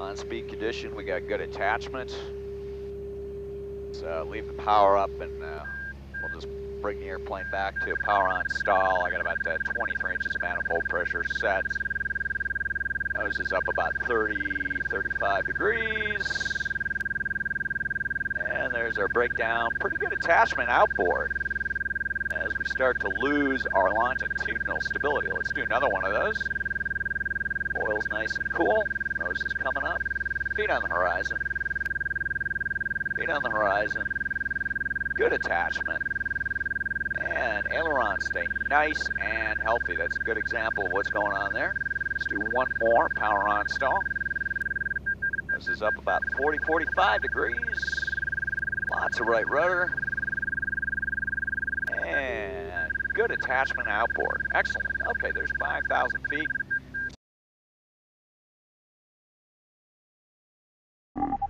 On speed condition, we got good attachment. So leave the power up and uh, we'll just bring the airplane back to power on stall. I got about uh, 23 inches of manifold pressure set. Nose is up about 30, 35 degrees. And there's our breakdown. Pretty good attachment outboard as we start to lose our longitudinal stability. Let's do another one of those. Oil's nice and cool. Nose is coming up. Feet on the horizon. Feet on the horizon. Good attachment. And ailerons stay nice and healthy. That's a good example of what's going on there. Let's do one more, power on stall. This is up about 40, 45 degrees. Lots of right rudder. And good attachment outboard. Excellent. Okay, there's 5,000 feet. Thank you.